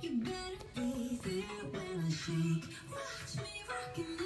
You better be there when I shake. Watch me rockin'.